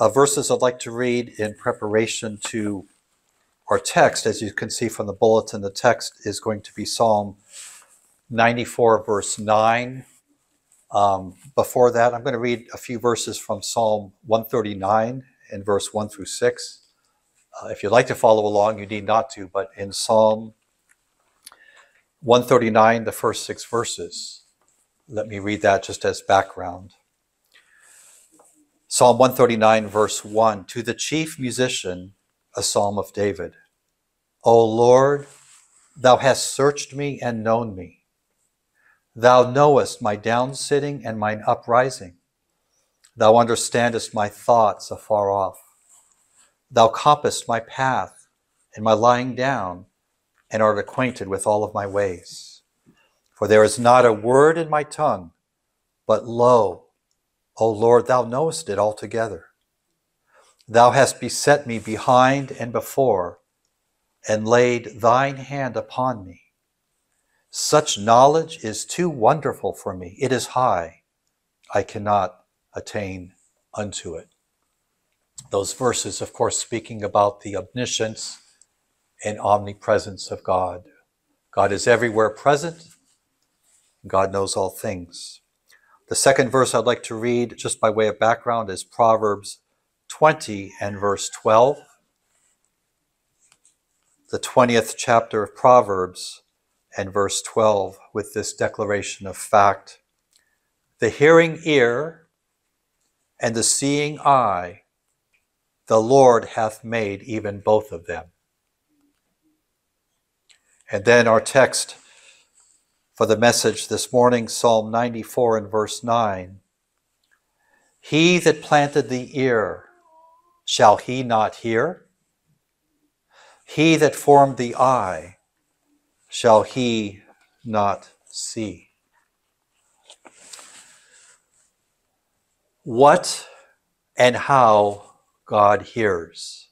uh, verses I'd like to read in preparation to our text. As you can see from the bulletin, the text is going to be Psalm 94, verse 9. Um, before that, I'm going to read a few verses from Psalm 139 and verse 1 through 6. Uh, if you'd like to follow along, you need not to, but in Psalm 139, the first six verses, let me read that just as background. Psalm 139, verse 1 To the chief musician, a psalm of David. O Lord, thou hast searched me and known me. Thou knowest my downsitting and mine uprising. Thou understandest my thoughts afar off. Thou compassest my path and my lying down, and art acquainted with all of my ways. For there is not a word in my tongue, but lo, O Lord, thou knowest it altogether. Thou hast beset me behind and before, and laid thine hand upon me. Such knowledge is too wonderful for me. It is high. I cannot attain unto it. Those verses, of course, speaking about the omniscience and omnipresence of God. God is everywhere present. God knows all things. The second verse I'd like to read, just by way of background, is Proverbs 20 and verse 12. The 20th chapter of Proverbs and verse 12 with this declaration of fact. The hearing ear and the seeing eye, the Lord hath made even both of them. And then our text for the message this morning, Psalm 94 and verse 9. He that planted the ear, shall he not hear? He that formed the eye, shall he not see? What and how God hears.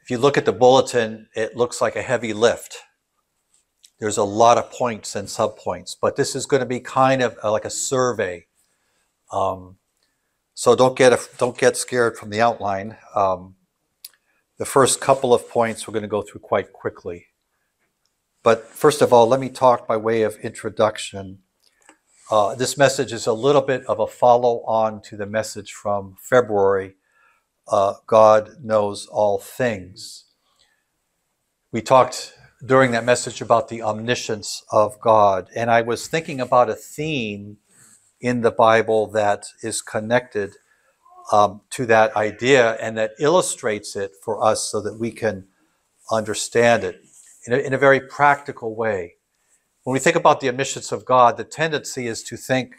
If you look at the bulletin, it looks like a heavy lift there's a lot of points and subpoints, but this is going to be kind of like a survey. Um, so don't get a, don't get scared from the outline. Um, the first couple of points we're going to go through quite quickly. But first of all, let me talk by way of introduction. Uh, this message is a little bit of a follow on to the message from February uh, God knows all things. We talked during that message about the omniscience of God. And I was thinking about a theme in the Bible that is connected um, to that idea and that illustrates it for us so that we can understand it in a, in a very practical way. When we think about the omniscience of God, the tendency is to think,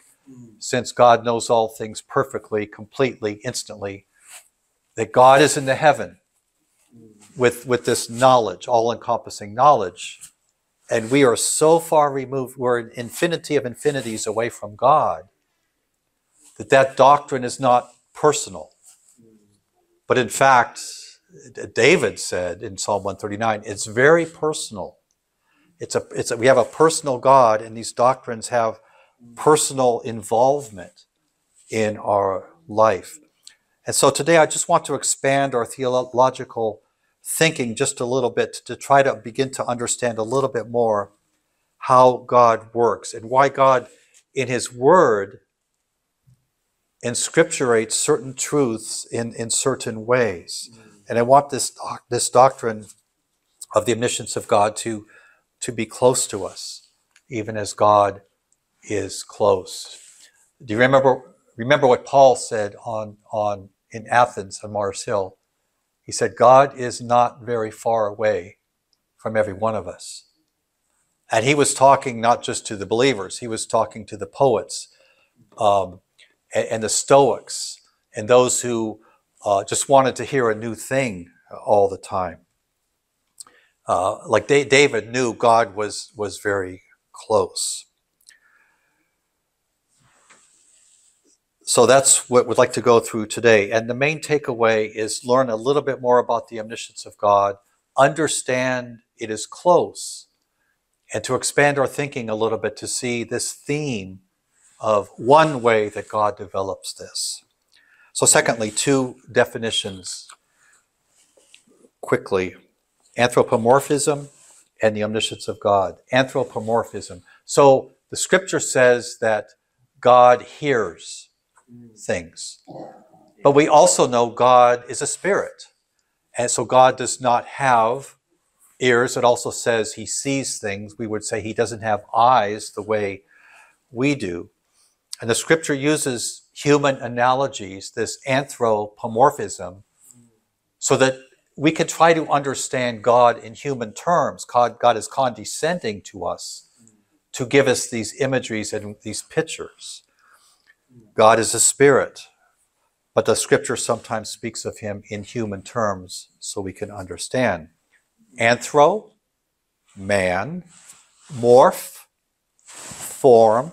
since God knows all things perfectly, completely, instantly, that God is in the heaven with, with this knowledge, all encompassing knowledge. And we are so far removed, we're an infinity of infinities away from God, that that doctrine is not personal. But in fact, David said in Psalm 139, it's very personal. It's a, it's a, we have a personal God, and these doctrines have personal involvement in our life. And so today I just want to expand our theological thinking just a little bit to try to begin to understand a little bit more how God works and why God, in His Word, inscripturates certain truths in, in certain ways. Mm. And I want this, this doctrine of the omniscience of God to, to be close to us, even as God is close. Do you remember remember what Paul said on, on in Athens on Mars Hill? He said, God is not very far away from every one of us. And he was talking not just to the believers, he was talking to the poets um, and, and, the Stoics and those who uh, just wanted to hear a new thing all the time. Uh, like David knew God was, was very close. So that's what we'd like to go through today. And the main takeaway is learn a little bit more about the omniscience of God, understand it is close, and to expand our thinking a little bit to see this theme of one way that God develops this. So, secondly, two definitions quickly anthropomorphism and the omniscience of God. Anthropomorphism. So, the scripture says that God hears things, but we also know God is a spirit. And so, God does not have ears. It also says he sees things. We would say he doesn't have eyes the way we do. And the scripture uses human analogies, this anthropomorphism, so that we can try to understand God in human terms. God, God is condescending to us to give us these imageries and these pictures. God is a spirit, but the scripture sometimes speaks of him in human terms so we can understand. Anthro, man, morph, form.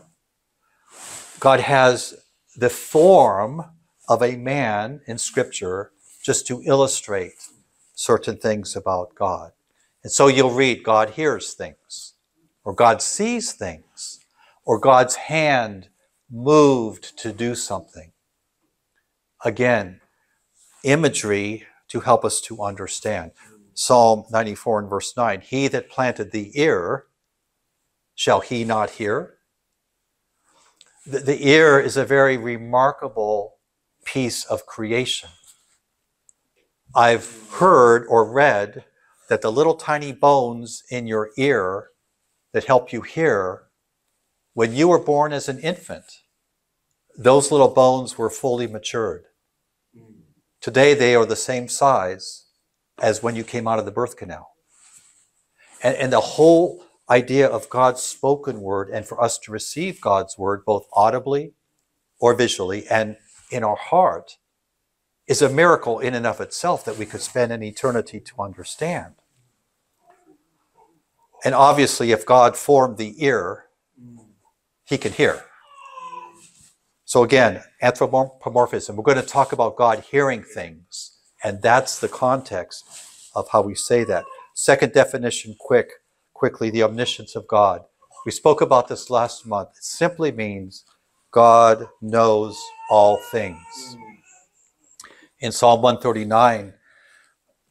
God has the form of a man in Scripture just to illustrate certain things about God. And so you'll read God hears things, or God sees things, or God's hand moved to do something. Again, imagery to help us to understand. Psalm 94 and verse 9 He that planted the ear, shall he not hear? The, the ear is a very remarkable piece of creation. I've heard or read that the little tiny bones in your ear that help you hear, when you were born as an infant, those little bones were fully matured. Today they are the same size as when you came out of the birth canal. And, and the whole idea of God's spoken word and for us to receive God's word both audibly or visually and in our heart is a miracle in and of itself that we could spend an eternity to understand. And obviously, if God formed the ear, he can hear. So again, anthropomorphism. We're going to talk about God hearing things and that's the context of how we say that. Second definition, quick, quickly, the omniscience of God. We spoke about this last month. It simply means God knows all things. In Psalm 139,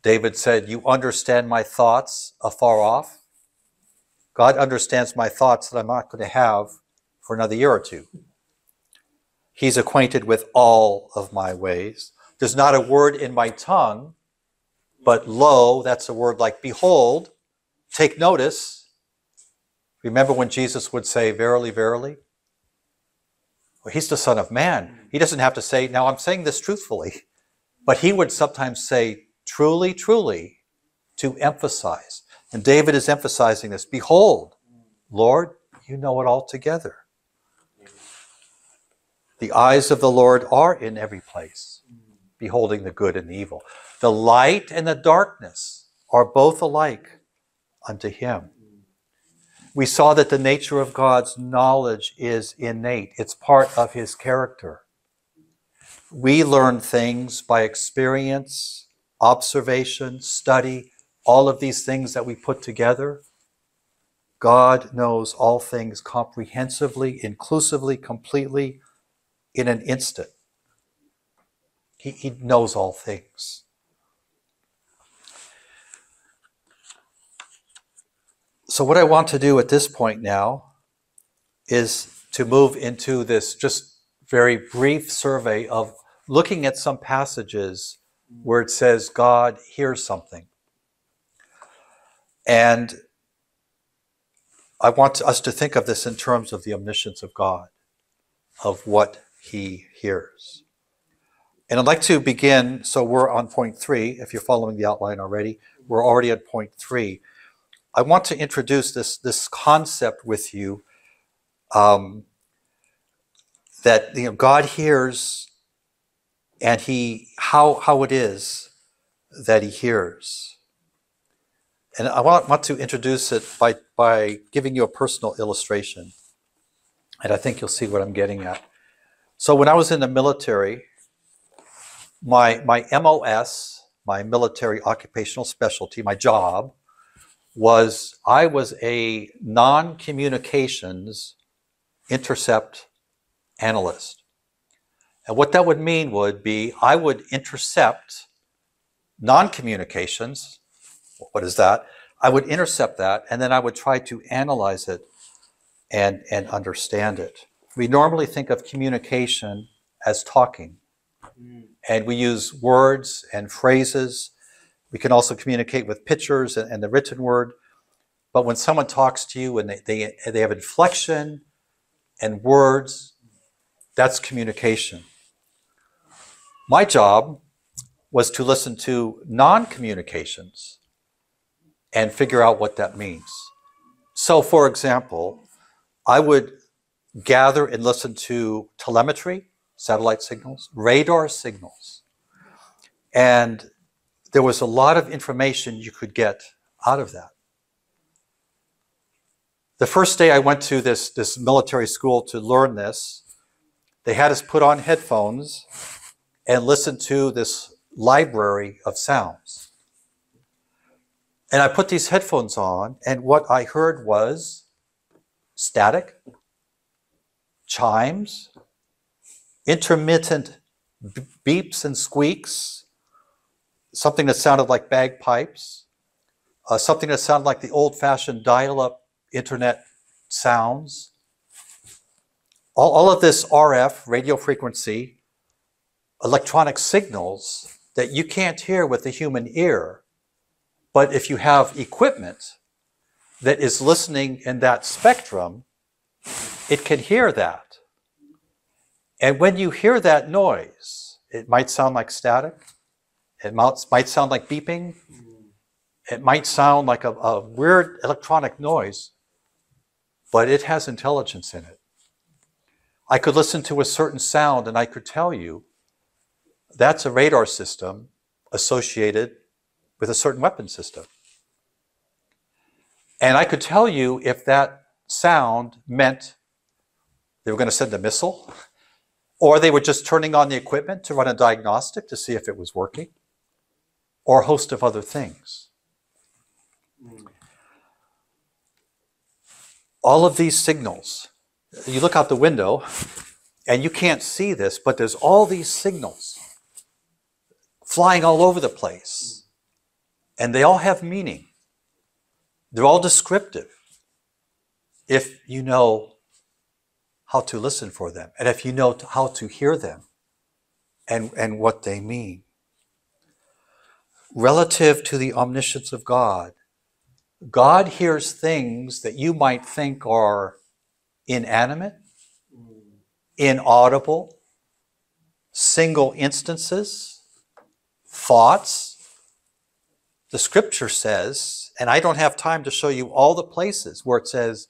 David said, You understand my thoughts afar off. God understands my thoughts that I'm not going to have for another year or two. He's acquainted with all of my ways. There's not a word in my tongue, but lo, that's a word like behold, take notice. Remember when Jesus would say, Verily, verily? Well, he's the Son of Man. He doesn't have to say, Now I'm saying this truthfully, but he would sometimes say, Truly, truly, to emphasize. And David is emphasizing this Behold, Lord, you know it altogether. The eyes of the Lord are in every place beholding the good and the evil. The light and the darkness are both alike unto him. We saw that the nature of God's knowledge is innate, it's part of his character. We learn things by experience, observation, study, all of these things that we put together. God knows all things comprehensively, inclusively, completely, in an instant. He, he knows all things. So, what I want to do at this point now is to move into this just very brief survey of looking at some passages where it says God hears something. And I want us to think of this in terms of the omniscience of God, of what he hears. And I'd like to begin, so we're on point three, if you're following the outline already, we're already at point three. I want to introduce this, this concept with you um, that you know, God hears and he how, how it is that he hears. And I want, want to introduce it by, by giving you a personal illustration. And I think you'll see what I'm getting at. So when I was in the military, my my MOS, my military occupational specialty, my job was I was a non-communications intercept analyst. And what that would mean would be I would intercept non communications. What is that? I would intercept that and then I would try to analyze it and, and understand it. We normally think of communication as talking, and we use words and phrases. We can also communicate with pictures and, and the written word. But when someone talks to you and they, they, they have inflection and words, that's communication. My job was to listen to non communications and figure out what that means. So, for example, I would gather and listen to telemetry, satellite signals, radar signals. And there was a lot of information you could get out of that. The first day I went to this, this military school to learn this, they had us put on headphones and listen to this library of sounds. And I put these headphones on, and what I heard was static, chimes, intermittent beeps and squeaks, something that sounded like bagpipes, uh, something that sounded like the old fashioned dial up internet sounds. All, all of this RF, radio frequency, electronic signals that you can't hear with the human ear. But if you have equipment that is listening in that spectrum, it can hear that. And when you hear that noise, it might sound like static, it might, sound like beeping, it might sound like a, a weird electronic noise, but it has intelligence in it. I could listen to a certain sound and I could tell you that's a radar system associated with a certain weapon system. And I could tell you if that sound meant they were going to send a missile, or they were just turning on the equipment to run a diagnostic to see if it was working, or a host of other things. All of these signals, you look out the window and you can't see this, but there's all these signals flying all over the place. And they all have meaning. They're all descriptive if you know how to listen for them and if you know how to hear them and, and what they mean. Relative to the omniscience of God, God hears things that you might think are inanimate, inaudible, single instances, thoughts. The scripture says, and I don't have time to show you all the places where it says,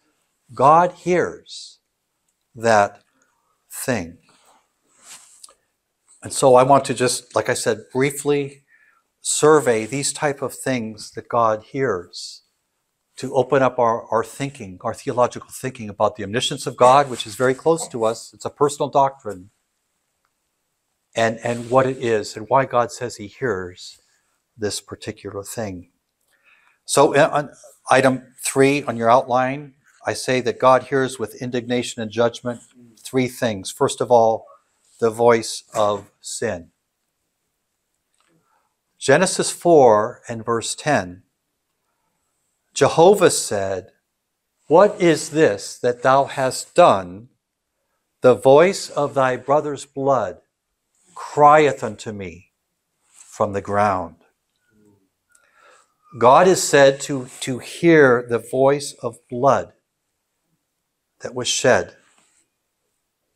God hears that thing. And so I want to just, like I said, briefly survey these type of things that God hears to open up our, our thinking, our theological thinking about the omniscience of God, which is very close to us. It's a personal doctrine. And, and what it is and why God says he hears this particular thing. So, uh, on item three on your outline, I say that God hears with indignation and judgment three things. First of all, the voice of sin. Genesis 4 and verse 10 Jehovah said, What is this that thou hast done? The voice of thy brother's blood crieth unto me from the ground. God is said to, to hear the voice of blood that was shed,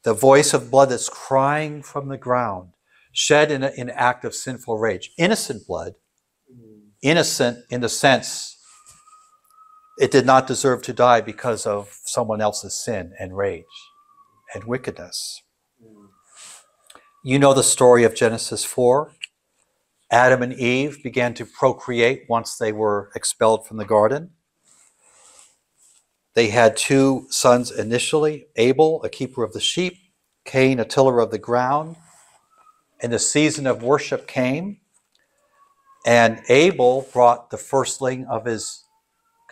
the voice of blood that's crying from the ground, shed in, an act of sinful rage. Innocent blood, innocent in the sense it did not deserve to die because of someone else's sin and rage and wickedness. You know the story of Genesis 4. Adam and Eve began to procreate once they were expelled from the garden. They had two sons initially Abel, a keeper of the sheep, Cain, a tiller of the ground. And the season of worship came, and Abel brought the firstling of his,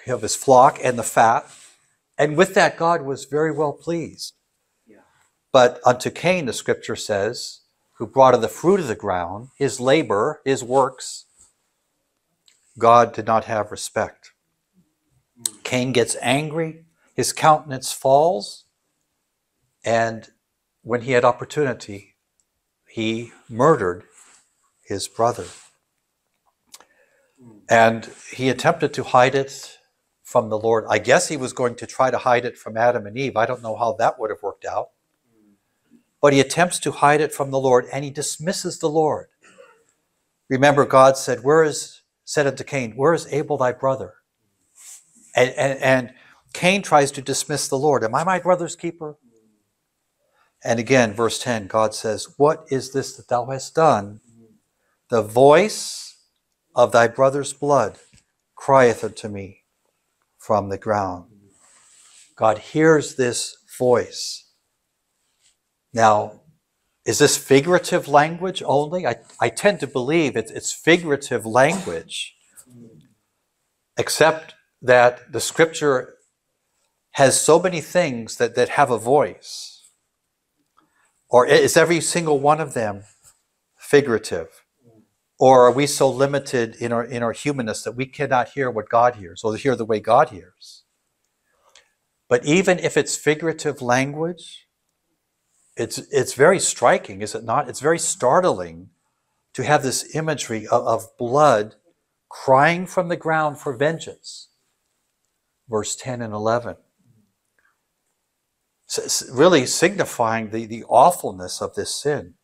of his flock and the fat. And with that, God was very well pleased. Yeah. But unto Cain, the scripture says, who brought of the fruit of the ground, his labor, his works, God did not have respect. Cain gets angry, his countenance falls, and when he had opportunity, he murdered his brother. And he attempted to hide it from the Lord. I guess he was going to try to hide it from Adam and Eve. I don't know how that would have worked out. But he attempts to hide it from the Lord and he dismisses the Lord. Remember, God said, Where is, said unto Cain, Where is Abel thy brother? And, and, and Cain tries to dismiss the Lord. Am I my brother's keeper? And again, verse 10, God says, What is this that thou hast done? The voice of thy brother's blood crieth unto me from the ground. God hears this voice. Now, is this figurative language only? I, I tend to believe it's, it's figurative language, except that the scripture has so many things that, that have a voice. Or is every single one of them figurative? Or are we so limited in our, in our humanness that we cannot hear what God hears or hear the way God hears? But even if it's figurative language, it's, it's very striking, is it not? It's very startling to have this imagery of, of blood crying from the ground for vengeance. Verse 10 and 11. Really signifying the, the awfulness of this sin.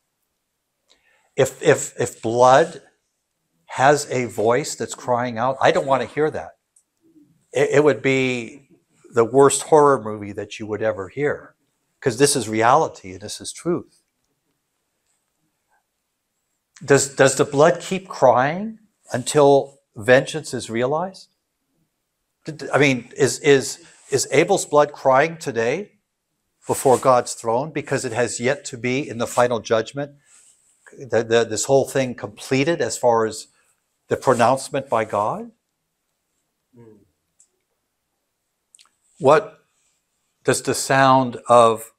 If, if, if blood has a voice that's crying out, I don't want to hear that. It, it would be the worst horror movie that you would ever hear because this is reality and this is truth. Does, does the blood keep crying until vengeance is realized? I mean, is, is, is Abel's blood crying today before God's throne because it has yet to be in the final judgment? The, the, this whole thing completed as far as the pronouncement by God? What does the sound of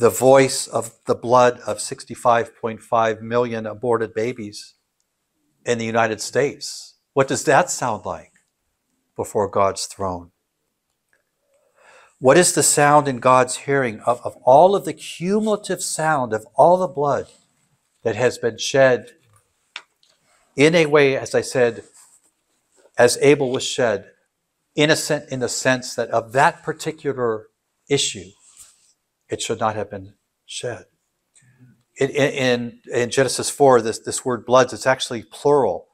the voice of the blood of 65.5 million aborted babies in the United States. What does that sound like before God's throne? What is the sound in God's hearing of, of all of the cumulative sound of all the blood that has been shed in a way, as I said, as Abel was shed, innocent in the sense that of that particular issue, it should not have been shed. In, in, in Genesis 4, this, this word bloods, it's actually plural,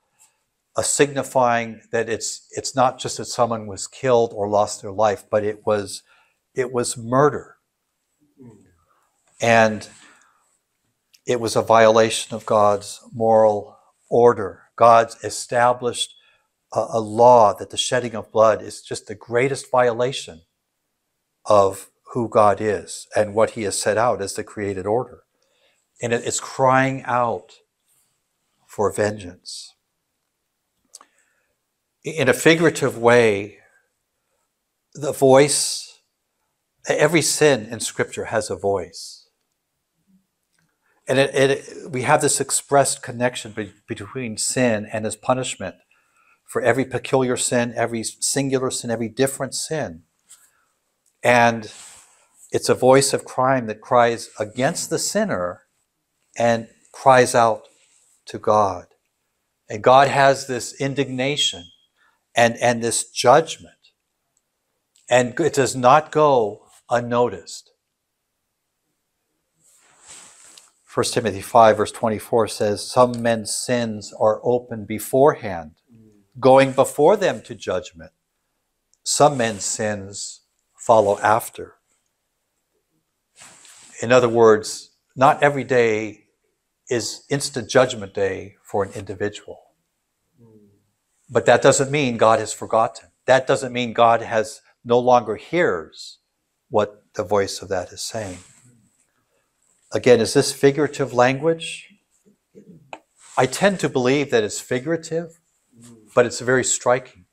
a signifying that it's, it's not just that someone was killed or lost their life, but it was, it was murder. And it was a violation of God's moral order. God's established a, a law that the shedding of blood is just the greatest violation of who God is and what He has set out as the created order. And it is crying out for vengeance. In a figurative way, the voice, every sin in Scripture has a voice. And it, it, we have this expressed connection be, between sin and its punishment for every peculiar sin, every singular sin, every different sin. And it's a voice of crime that cries against the sinner and cries out to God. And God has this indignation and, and this judgment. And it does not go unnoticed. 1 Timothy 5, verse 24 says, Some men's sins are open beforehand, going before them to judgment. Some men's sins follow after. In other words, not every day is instant judgment day for an individual. But that doesn't mean God has forgotten. That doesn't mean God has no longer hears what the voice of that is saying. Again, is this figurative language? I tend to believe that it's figurative, but it's very striking.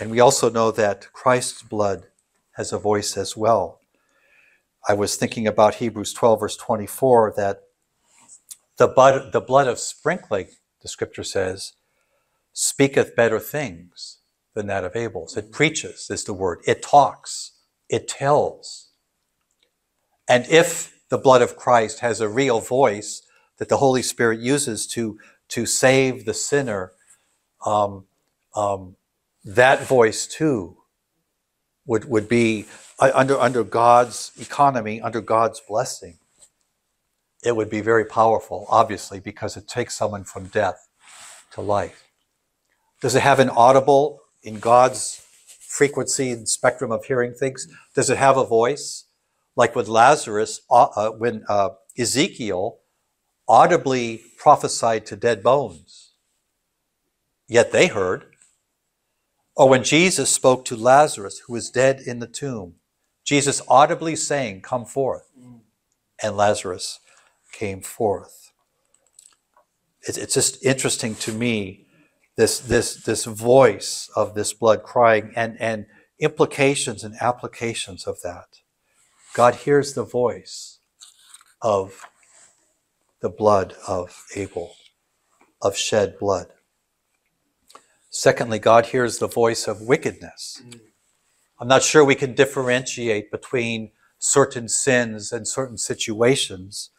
And we also know that Christ's blood has a voice as well. I was thinking about Hebrews 12, verse 24, that the blood, the blood of sprinkling, the scripture says, speaketh better things than that of Abel's. It preaches, is the word. It talks, it tells. And if the blood of Christ has a real voice that the Holy Spirit uses to, to save the sinner, um, um, that voice too would, would be uh, under, under God's economy, under God's blessing. It would be very powerful, obviously, because it takes someone from death to life. Does it have an audible in God's frequency and spectrum of hearing things? Does it have a voice? Like with Lazarus, uh, uh, when uh, Ezekiel audibly prophesied to dead bones, yet they heard. Or when Jesus spoke to Lazarus, who was dead in the tomb, Jesus audibly saying, Come forth. And Lazarus came forth. It's just interesting to me, this, this, this voice of this blood crying and, and implications and applications of that. God hears the voice of the blood of Abel, of shed blood. Secondly, God hears the voice of wickedness. Mm. I'm not sure we can differentiate between certain sins and certain situations,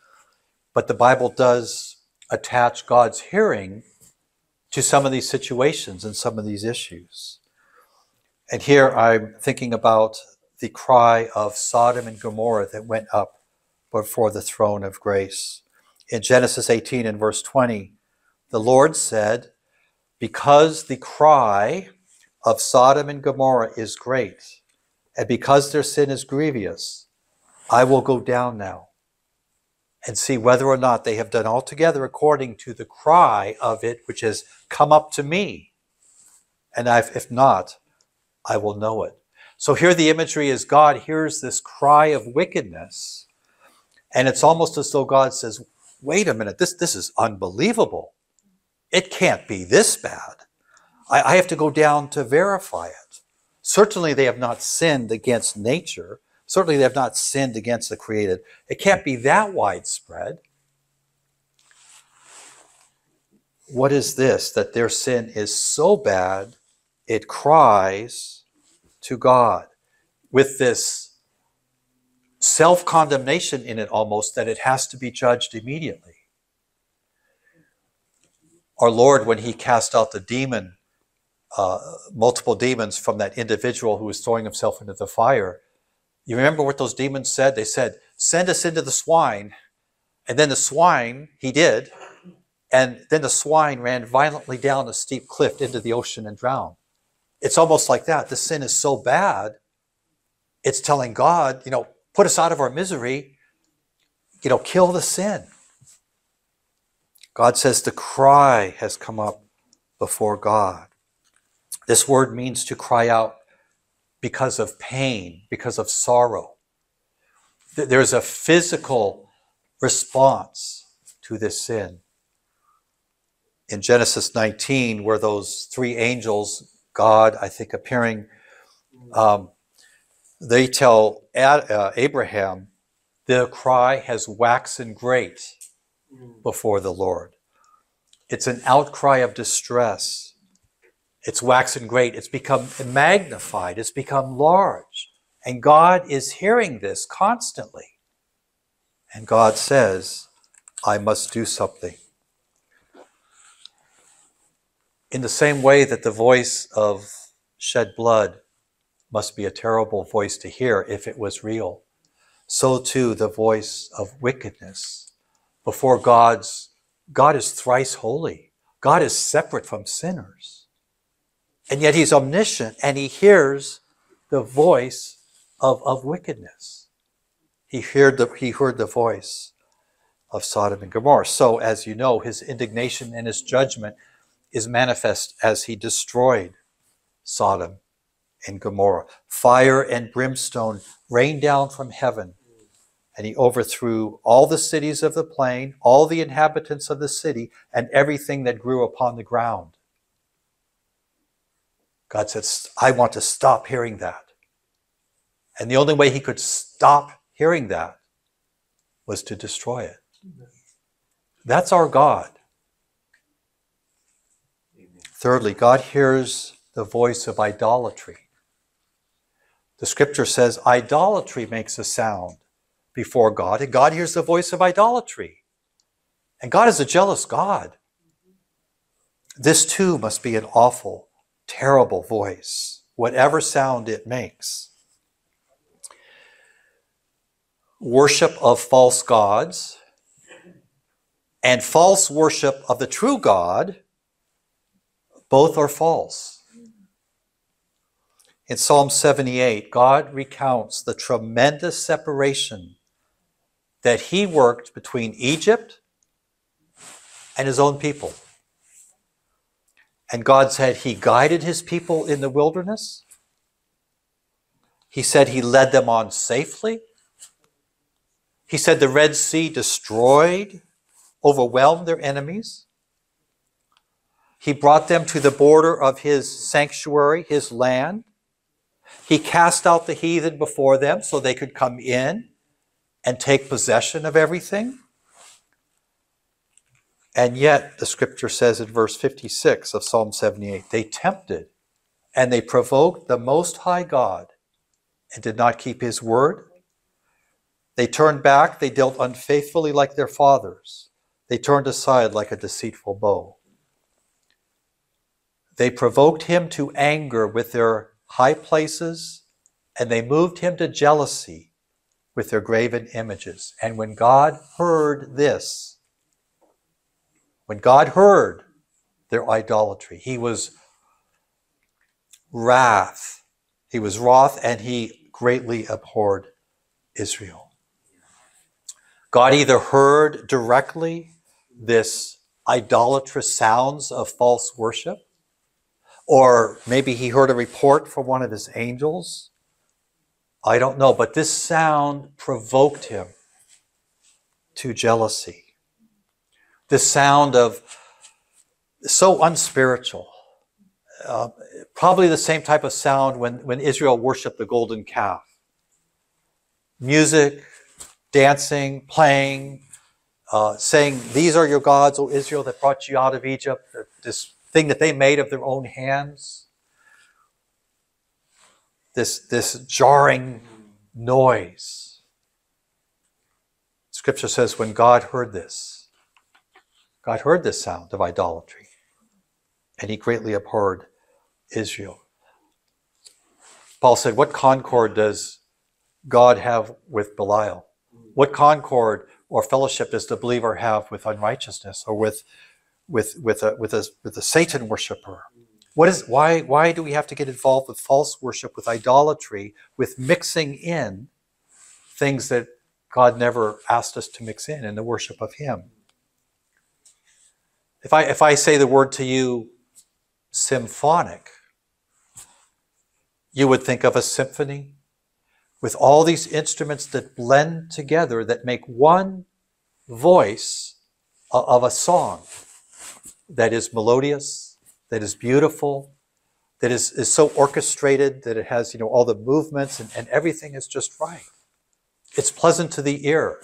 but the Bible does attach God's hearing to some of these situations and some of these issues. And here I'm thinking about the cry of Sodom and Gomorrah that went up before the throne of grace. In Genesis 18 and verse 20, the Lord said, Because the cry of Sodom and Gomorrah is great, and because their sin is grievous, I will go down now and see whether or not they have done altogether according to the cry of it which has come up to me. And if not, I will know it. So here the imagery is God hears this cry of wickedness, and it's almost as though God says, wait a minute, this, this is unbelievable. It can't be this bad. I, I have to go down to verify it. Certainly they have not sinned against nature. Certainly they have not sinned against the created. It can't be that widespread. What is this? That their sin is so bad, it cries to God with this self condemnation in it almost that it has to be judged immediately. Our Lord, when He cast out the demon, uh, multiple demons from that individual who was throwing himself into the fire, you remember what those demons said? They said, Send us into the swine. And then the swine, he did. And then the swine ran violently down a steep cliff into the ocean and drowned. It's almost like that. The sin is so bad, it's telling God, you know, put us out of our misery, you know, kill the sin. God says the cry has come up before God. This word means to cry out because of pain, because of sorrow. There's a physical response to this sin. In Genesis 19, where those three angels, God, I think, appearing, um, they tell Ad, uh, Abraham, the cry has waxen great before the Lord. It's an outcry of distress. It's waxen great. It's become magnified. It's become large. And God is hearing this constantly. And God says, I must do something. In the same way that the voice of shed blood must be a terrible voice to hear if it was real, so too the voice of wickedness before God's God is thrice holy. God is separate from sinners. And yet he's omniscient and he hears the voice of, of wickedness. He heard, the, he heard the voice of Sodom and Gomorrah. So, as you know, his indignation and his judgment is manifest as he destroyed Sodom and Gomorrah. Fire and brimstone rained down from heaven, and he overthrew all the cities of the plain, all the inhabitants of the city, and everything that grew upon the ground. God said, I want to stop hearing that. And the only way he could stop hearing that was to destroy it. That's our God. Thirdly, God hears the voice of idolatry. The scripture says idolatry makes a sound before God, and God hears the voice of idolatry. And God is a jealous God. This too must be an awful, terrible voice, whatever sound it makes. Worship of false gods and false worship of the true God, both are false. In Psalm 78, God recounts the tremendous separation that he worked between Egypt and his own people. And God said he guided his people in the wilderness. He said he led them on safely. He said the Red Sea destroyed, overwhelmed their enemies. He brought them to the border of his sanctuary, his land. He cast out the heathen before them so they could come in and take possession of everything. And yet, the scripture says in verse 56 of Psalm 78 they tempted and they provoked the Most High God and did not keep his word. They turned back, they dealt unfaithfully like their fathers. They turned aside like a deceitful bow. They provoked him to anger with their high places, and they moved him to jealousy with their graven images. And when God heard this, when God heard their idolatry, he was wrath. He was wroth and he greatly abhorred Israel. God either heard directly this idolatrous sounds of false worship, or maybe he heard a report from one of his angels. I don't know, but this sound provoked him to jealousy the sound of so unspiritual. Uh, probably the same type of sound when, when Israel worshiped the golden calf. Music, dancing, playing, uh, saying, These are your gods, O Israel, that brought you out of Egypt. This thing that they made of their own hands. This, this jarring noise. Scripture says, when God heard this, God heard this sound of idolatry, and he greatly abhorred Israel. Paul said, What concord does God have with Belial? What concord or fellowship does the believer have with unrighteousness or with with with a with a with a Satan worshiper? What is why why do we have to get involved with false worship, with idolatry, with mixing in things that God never asked us to mix in in the worship of Him? If I, if I say the word to you, symphonic, you would think of a symphony with all these instruments that blend together that make one voice of a song that is melodious, that is beautiful, that is, is so orchestrated that it has, you know, all the movements and, and everything is just right. It's pleasant to the ear.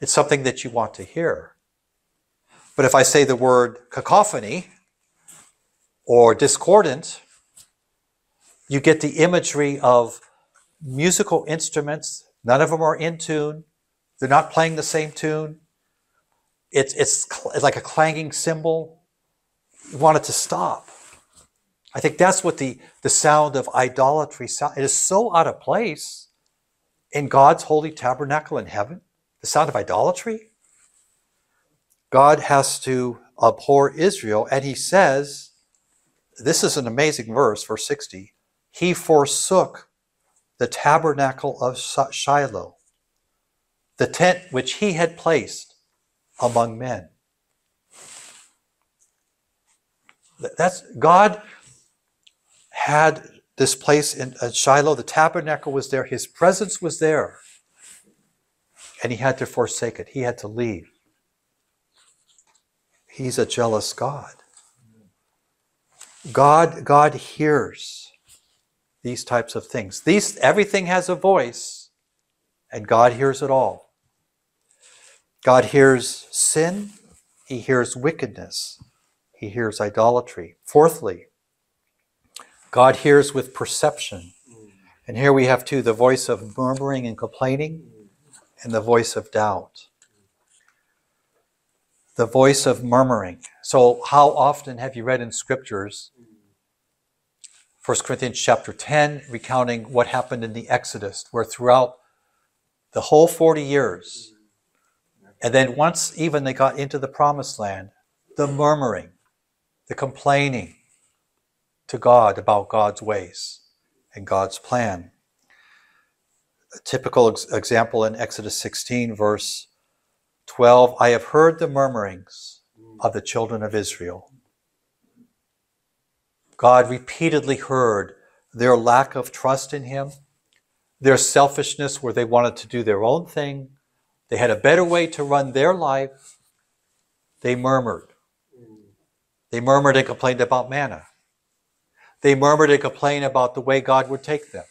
It's something that you want to hear. But if I say the word cacophony or discordant, you get the imagery of musical instruments. None of them are in tune. They're not playing the same tune. It's, it's, it's like a clanging cymbal. You want it to stop. I think that's what the, the sound of idolatry sound. It is so out of place in God's holy tabernacle in heaven. The sound of idolatry. God has to abhor Israel, and he says, this is an amazing verse, verse 60. He forsook the tabernacle of Shiloh, the tent which he had placed among men. That's God had this place in Shiloh. The tabernacle was there. His presence was there. And he had to forsake it. He had to leave. He's a jealous God. God, God hears these types of things. These, everything has a voice, and God hears it all. God hears sin, He hears wickedness, He hears idolatry. Fourthly, God hears with perception. And here we have too the voice of murmuring and complaining and the voice of doubt. The voice of murmuring. So, how often have you read in scriptures 1 Corinthians chapter 10, recounting what happened in the Exodus, where throughout the whole 40 years, and then once even they got into the promised land, the murmuring, the complaining to God about God's ways and God's plan. A typical ex- example in Exodus 16, verse 12 I have heard the murmurings of the children of Israel. God repeatedly heard their lack of trust in Him, their selfishness where they wanted to do their own thing. They had a better way to run their life. They murmured. They murmured and complained about manna. They murmured and complained about the way God would take them.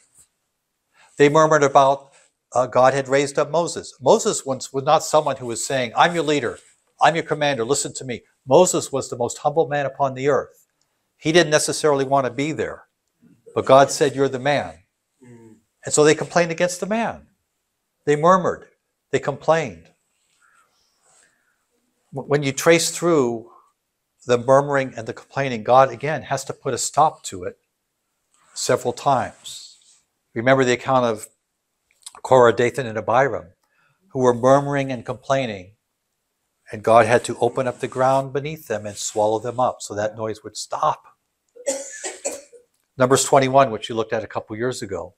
They murmured about uh, God had raised up Moses. Moses once was not someone who was saying, I'm your leader, I'm your commander, listen to me. Moses was the most humble man upon the earth. He didn't necessarily want to be there, but God said, You're the man. And so they complained against the man. They murmured, they complained. When you trace through the murmuring and the complaining, God again has to put a stop to it several times. Remember the account of Korah, Dathan, and Abiram, who were murmuring and complaining and God had to open up the ground beneath them and swallow them up so that noise would stop. Numbers 21, which you looked at a couple years ago,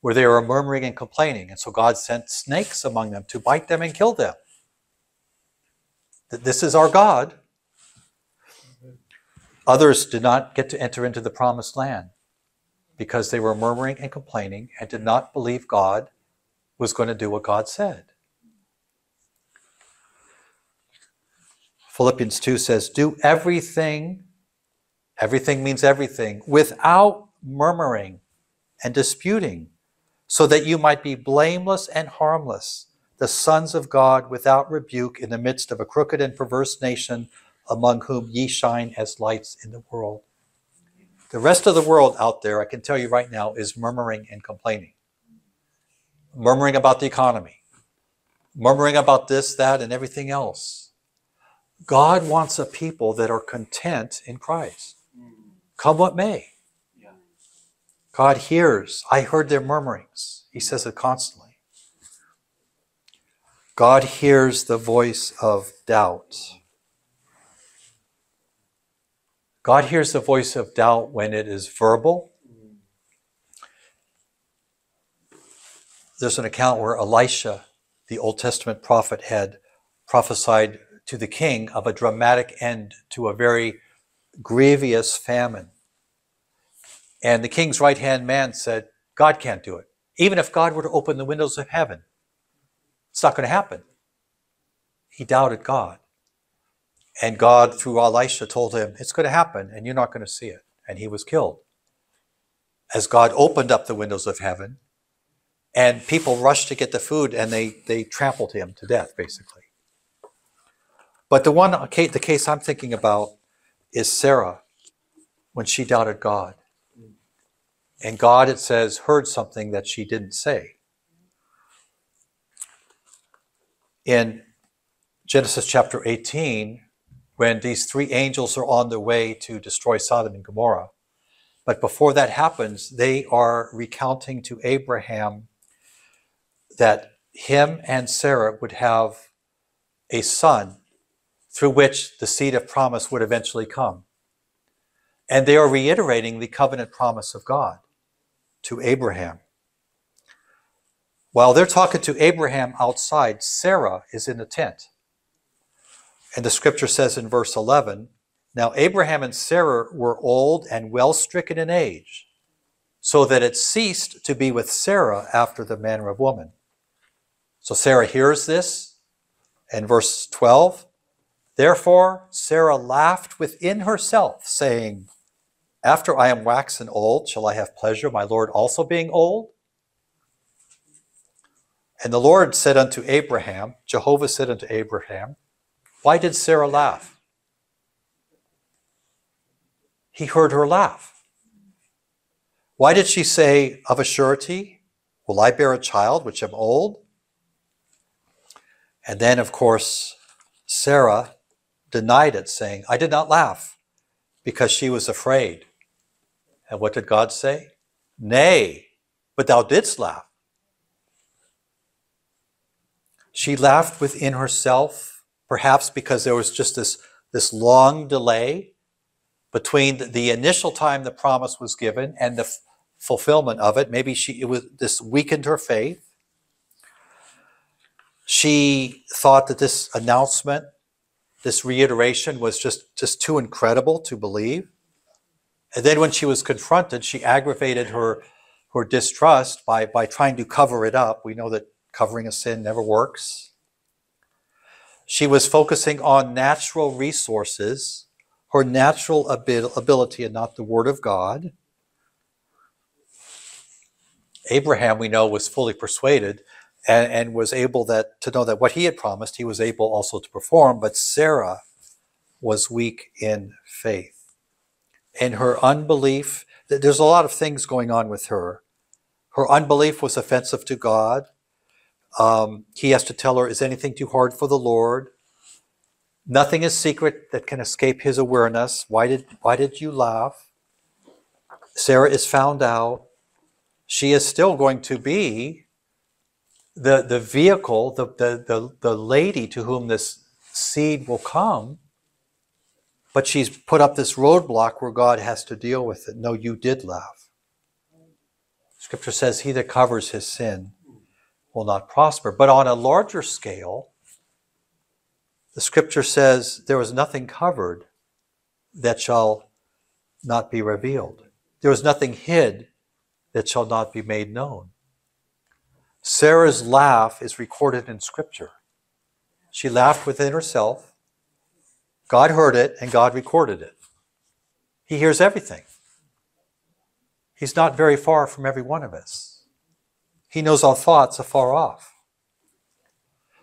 where they were murmuring and complaining. And so God sent snakes among them to bite them and kill them. This is our God. Others did not get to enter into the promised land because they were murmuring and complaining and did not believe God was going to do what God said. Philippians 2 says, Do everything, everything means everything, without murmuring and disputing, so that you might be blameless and harmless, the sons of God without rebuke in the midst of a crooked and perverse nation, among whom ye shine as lights in the world. The rest of the world out there, I can tell you right now, is murmuring and complaining. Murmuring about the economy, murmuring about this, that, and everything else God wants a people that are content in Christ. Come what may. God hears. I heard their murmurings. He says it constantly. God hears the voice of doubt. God hears the voice of doubt when it is verbal. There's an account where Elisha, the Old Testament prophet, had prophesied to the king of a dramatic end to a very grievous famine. And the king's right hand man said, God can't do it. Even if God were to open the windows of heaven, it's not going to happen. He doubted God. And God, through Elisha, told him, It's going to happen, and you're not going to see it. And he was killed. As God opened up the windows of heaven, and people rushed to get the food, and they, they trampled him to death, basically. But the one, the case I'm thinking about is Sarah when she doubted God. And God, it says, heard something that she didn't say. In Genesis chapter 18, when these three angels are on their way to destroy Sodom and Gomorrah, but before that happens, they are recounting to Abraham that him and Sarah would have a son through which the seed of promise would eventually come. And they are reiterating the covenant promise of God to Abraham. While they're talking to Abraham outside, Sarah is in the tent. And the scripture says in verse 11 Now Abraham and Sarah were old and well stricken in age, so that it ceased to be with Sarah after the manner of woman. So Sarah hears this, and verse 12 Therefore Sarah laughed within herself, saying, After I am waxen old, shall I have pleasure, my Lord also being old? And the Lord said unto Abraham, Jehovah said unto Abraham, Why did Sarah laugh? He heard her laugh. Why did she say, Of a surety, will I bear a child which am old? And then, of course, Sarah denied it, saying, I did not laugh because she was afraid. And what did God say? Nay, but thou didst laugh. She laughed within herself, perhaps because there was just this, this long delay between the initial time the promise was given and the fulfillment of it. Maybe she it was this weakened her faith. She thought that this announcement, this reiteration was just, just too incredible to believe. And then when she was confronted, she aggravated her, her distrust by, by trying to cover it up. We know that covering a sin never works. She was focusing on natural resources, her natural ability, and not the Word of God. Abraham, we know, was fully persuaded and, and was able that to know that what he had promised, he was able also to perform. But Sarah was weak in faith. In her unbelief, there's a lot of things going on with her. Her unbelief was offensive to God. Um, he has to tell her, Is anything too hard for the Lord? Nothing is secret that can escape his awareness. Why did, why did you laugh? Sarah is found out. She is still going to be the, the vehicle, the, the, the, the lady to whom this seed will come, but she's put up this roadblock where God has to deal with it. No, you did laugh. Scripture says, He that covers his sin will not prosper. But on a larger scale, the scripture says, There was nothing covered that shall not be revealed. There was nothing hid that shall not be made known. Sarah's laugh is recorded in Scripture. She laughed within herself. God heard it and God recorded it. He hears everything. He's not very far from every one of us. He knows our thoughts afar off.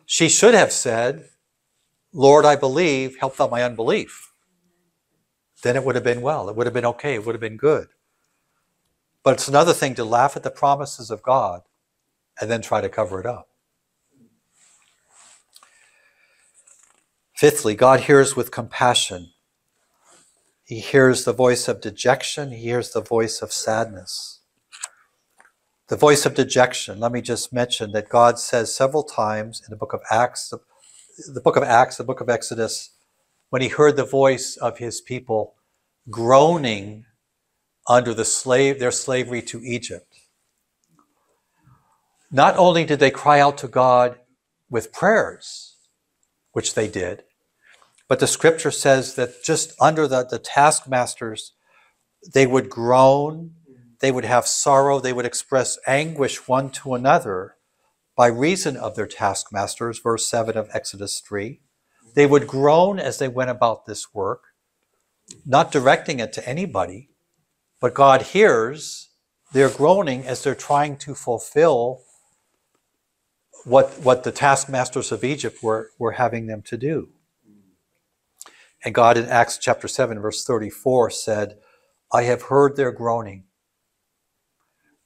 She should have said, Lord, I believe, help thou my unbelief. Then it would have been well. It would have been okay. It would have been good. But it's another thing to laugh at the promises of God and then try to cover it up. Fifthly, God hears with compassion. He hears the voice of dejection, he hears the voice of sadness. The voice of dejection, let me just mention that God says several times in the book of Acts, the, the book of Acts, the book of Exodus, when he heard the voice of his people groaning under the slave, their slavery to Egypt. Not only did they cry out to God with prayers, which they did, but the scripture says that just under the, the taskmasters, they would groan, they would have sorrow, they would express anguish one to another by reason of their taskmasters, verse 7 of Exodus 3. They would groan as they went about this work, not directing it to anybody, but God hears their groaning as they're trying to fulfill what, what the taskmasters of Egypt were, were having them to do. And God in Acts chapter 7, verse 34 said, I have heard their groaning.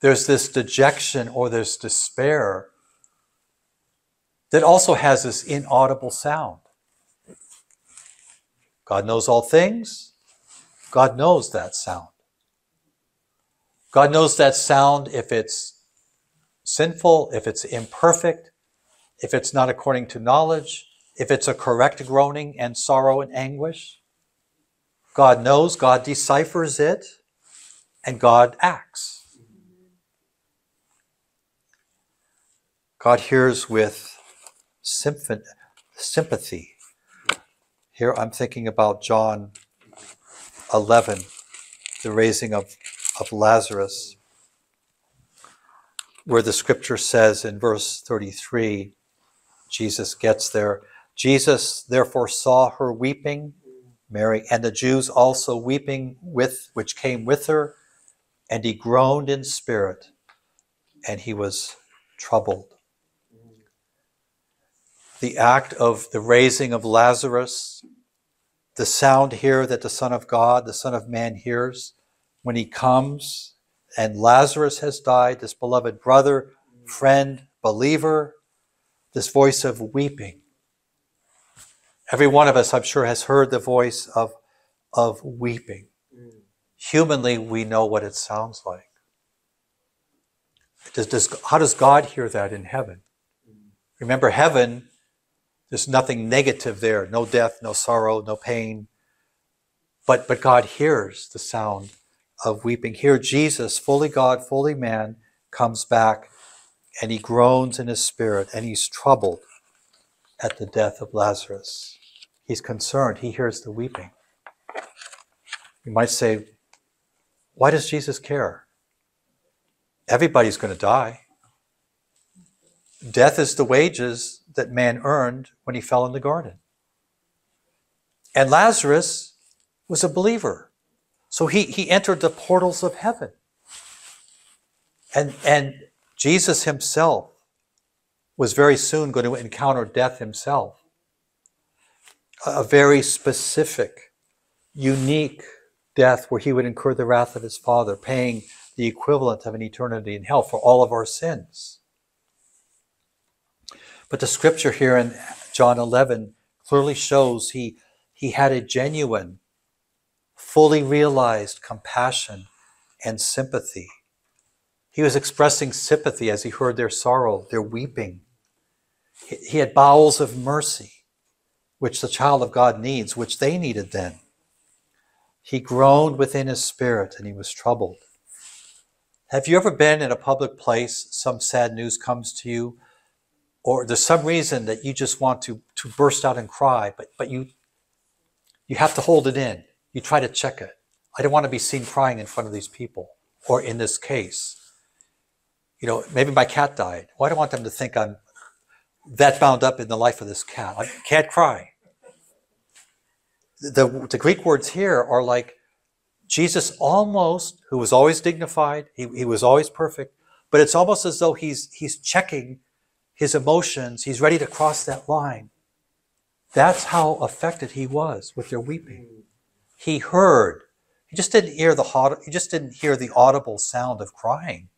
There's this dejection or this despair that also has this inaudible sound. God knows all things. God knows that sound. God knows that sound if it's sinful, if it's imperfect, if it's not according to knowledge, if it's a correct groaning and sorrow and anguish. God knows, God deciphers it, and God acts. God hears with sympathy. Here I'm thinking about John 11, the raising of, of Lazarus where the scripture says in verse 33, Jesus gets there. Jesus therefore saw her weeping, Mary, and the Jews also weeping with which came with her, and he groaned in spirit, and he was troubled. the act of the raising of Lazarus, the sound here that the Son of God, the Son of Man hears when he comes, and Lazarus has died, this beloved brother, friend, believer, this voice of weeping. Every one of us, I'm sure, has heard the voice of, of weeping. Humanly, we know what it sounds like. Does, does, how does God hear that in heaven? Remember, heaven, there's nothing negative there no death, no sorrow, no pain. But, but God hears the sound of weeping. Here, Jesus, fully God, fully man, comes back and he groans in his spirit and he's troubled at the death of Lazarus. He's concerned. He hears the weeping. You might say, why does Jesus care? Everybody's going to die. Death is the wages that man earned when he fell in the garden. And Lazarus was a believer. So he, he entered the portals of heaven. And, and Jesus himself was very soon going to encounter death himself. A very specific, unique death where he would incur the wrath of his Father, paying the equivalent of an eternity in hell for all of our sins. But the scripture here in John 11 clearly shows he, he had a genuine, fully realized compassion and sympathy. He was expressing sympathy as he heard their sorrow, their weeping. He had bowels of mercy, which the child of God needs, which they needed then. He groaned within his spirit and he was troubled. Have you ever been in a public place, some sad news comes to you, or there's some reason that you just want to, to burst out and cry, but, but you, you have to hold it in. You try to check it. I don't want to be seen crying in front of these people, or in this case. You know, maybe my cat died. Well, I don't want them to think I'm that bound up in the life of this cat. I can't cry the, the Greek words here are like Jesus almost, who was always dignified, he, he was always perfect, but it's almost as though he's, he's checking his emotions. He's ready to cross that line. That's how affected he was with their weeping. He heard. He just didn't hear the he just didn't hear the audible sound of crying.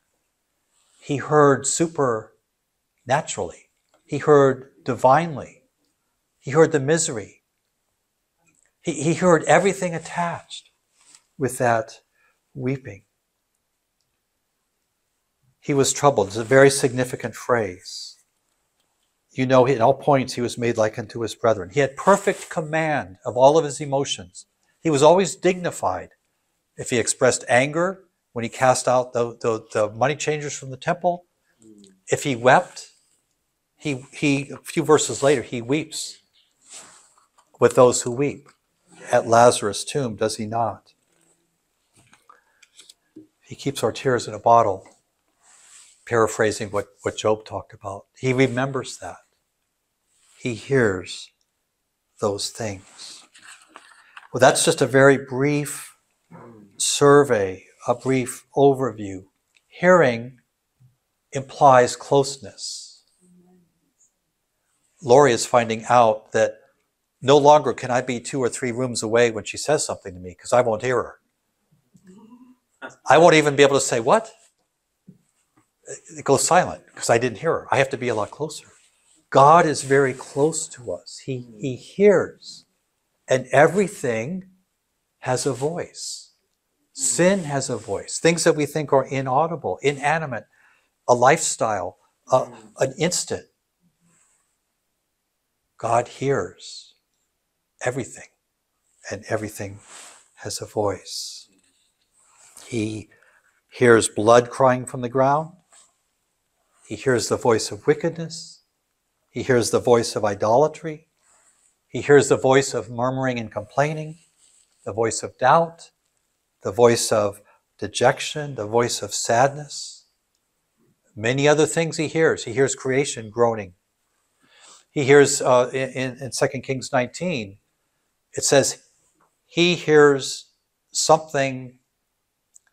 He heard supernaturally. He heard divinely. He heard the misery. He, he heard everything attached with that weeping. He was troubled. It's a very significant phrase. You know, in all points, he was made like unto his brethren. He had perfect command of all of his emotions. He was always dignified. If he expressed anger when he cast out the, the, the money changers from the temple, if he wept, he, he, a few verses later, he weeps with those who weep at Lazarus' tomb, does he not? He keeps our tears in a bottle, paraphrasing what, what Job talked about. He remembers that. He hears those things. Well, that's just a very brief survey, a brief overview. Hearing implies closeness. Lori is finding out that no longer can I be two or three rooms away when she says something to me because I won't hear her. I won't even be able to say, What? It goes silent because I didn't hear her. I have to be a lot closer. God is very close to us, He, he hears, and everything has a voice. Hmm. Sin has a voice. Things that we think are inaudible, inanimate, a lifestyle, a, hmm. an instant. God hears everything, and everything has a voice. He hears blood crying from the ground. He hears the voice of wickedness. He hears the voice of idolatry. He hears the voice of murmuring and complaining, the voice of doubt, the voice of dejection, the voice of sadness. Many other things he hears. He hears creation groaning. He hears uh, in, in 2 Kings 19 it says he hears something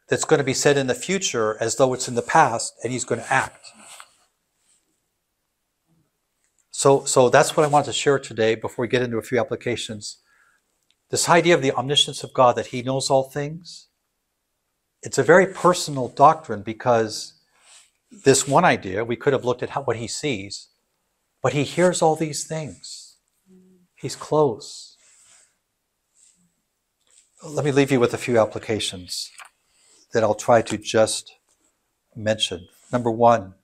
that's going to be said in the future as though it's in the past and he's going to act. So, so that's what I wanted to share today before we get into a few applications. This idea of the omniscience of God, that He knows all things, it's a very personal doctrine because this one idea, we could have looked at how, what He sees, but He hears all these things. He's close. Let me leave you with a few applications that I'll try to just mention. Number one,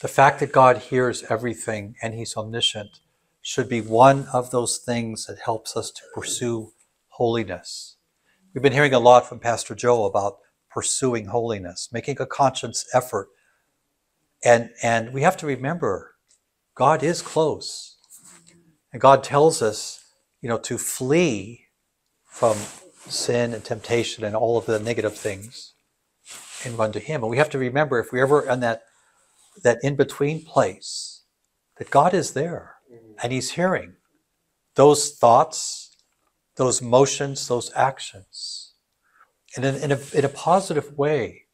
the fact that God hears everything and He's omniscient should be one of those things that helps us to pursue holiness. We've been hearing a lot from Pastor Joe about pursuing holiness, making a conscious effort. And, and we have to remember God is close. And God tells us, you know, to flee from sin and temptation and all of the negative things and run to Him. And we have to remember if we're ever in that that in between place, that God is there mm-hmm. and He's hearing those thoughts, those motions, those actions. And in, in, a, in a positive way,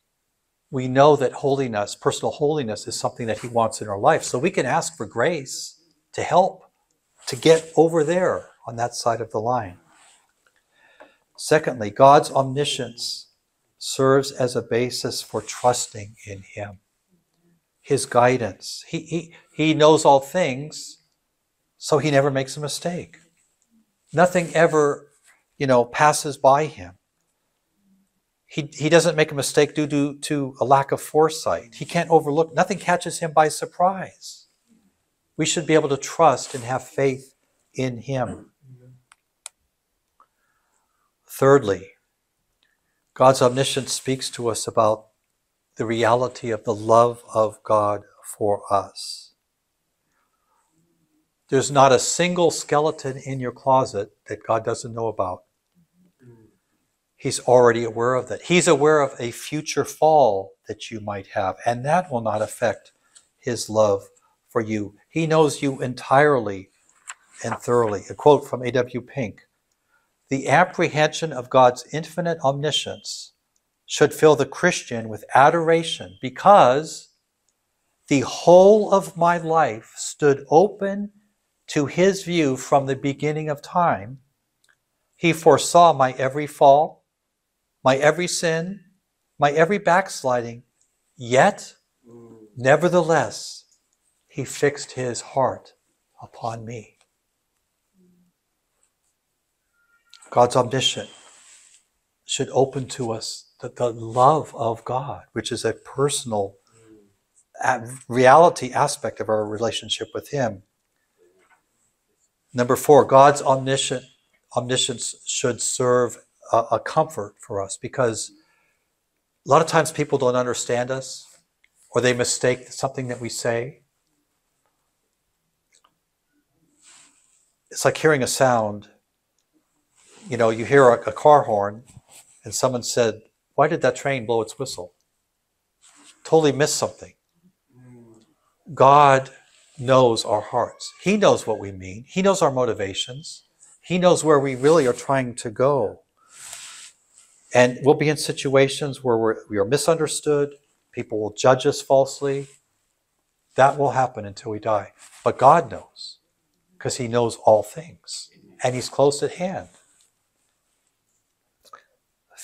we know that holiness, personal holiness, is something that He wants in our life. So we can ask for grace to help to get over there on that side of the line. Secondly, God's omniscience serves as a basis for trusting in Him his guidance. He, he, he knows all things, so he never makes a mistake. Nothing ever, you know, passes by him. He, he doesn't make a mistake due to, to a lack of foresight. He can't overlook, nothing catches him by surprise. We should be able to trust and have faith in him. Thirdly, God's omniscience speaks to us about the reality of the love of God for us. There's not a single skeleton in your closet that God doesn't know about. He's already aware of that. He's aware of a future fall that you might have, and that will not affect His love for you. He knows you entirely and thoroughly. A quote from A.W. Pink The apprehension of God's infinite omniscience should fill the Christian with adoration because the whole of my life stood open to his view from the beginning of time. He foresaw my every fall, my every sin, my every backsliding, yet, nevertheless, he fixed his heart upon me. God's omniscient should open to us the, the love of God, which is a personal reality aspect of our relationship with Him. Number four, God's omniscient, omniscience should serve a, a comfort for us because a lot of times people don't understand us or they mistake something that we say. It's like hearing a sound. You know, you hear a, a car horn and someone said, why did that train blow its whistle? Totally missed something. God knows our hearts. He knows what we mean. He knows our motivations. He knows where we really are trying to go. And we'll be in situations where we're, we are misunderstood. People will judge us falsely. That will happen until we die. But God knows because He knows all things and He's close at hand.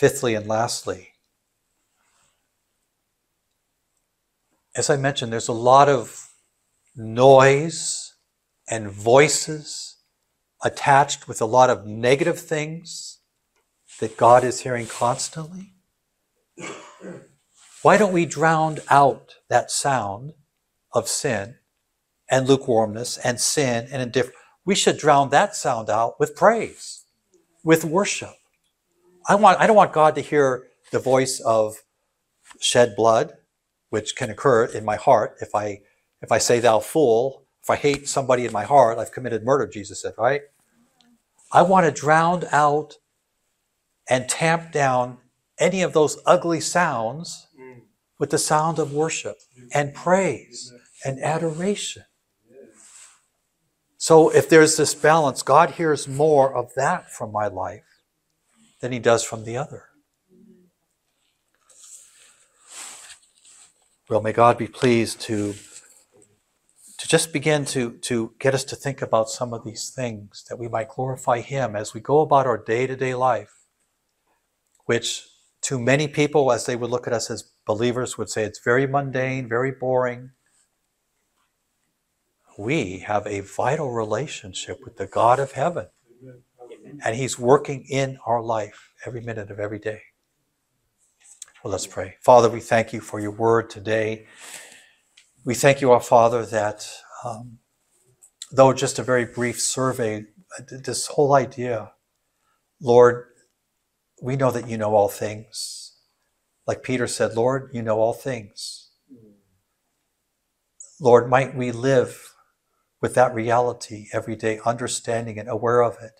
Fifthly and lastly, as I mentioned, there's a lot of noise and voices attached with a lot of negative things that God is hearing constantly. Why don't we drown out that sound of sin and lukewarmness and sin and indifference? We should drown that sound out with praise, with worship. I want I don't want God to hear the voice of shed blood, which can occur in my heart if I if I say thou fool, if I hate somebody in my heart, I've committed murder, Jesus said, right? I want to drown out and tamp down any of those ugly sounds with the sound of worship and praise and adoration. So if there's this balance, God hears more of that from my life than he does from the other. Well, may God be pleased to, to just begin to, to get us to think about some of these things that we might glorify Him as we go about our day to day life, which to many people, as they would look at us as believers, would say it's very mundane, very boring. We have a vital relationship with the God of heaven, and He's working in our life every minute of every day. Well, let's pray. Father, we thank you for your word today. We thank you, our Father, that um, though just a very brief survey, this whole idea, Lord, we know that you know all things. Like Peter said, Lord, you know all things. Lord, might we live with that reality every day, understanding and aware of it.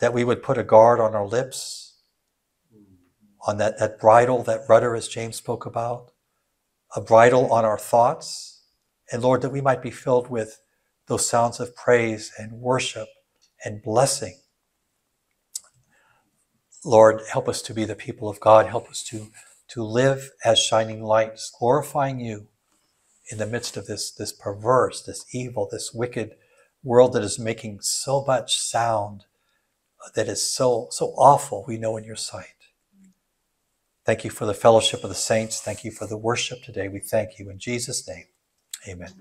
That we would put a guard on our lips, on that, that bridle, that rudder, as James spoke about, a bridle on our thoughts. And Lord, that we might be filled with those sounds of praise and worship and blessing Lord, help us to be the people of God. Help us to, to live as shining lights, glorifying you in the midst of this, this perverse, this evil, this wicked world that is making so much sound that is so, so awful, we know in your sight. Thank you for the fellowship of the saints. Thank you for the worship today. We thank you in Jesus' name. Amen.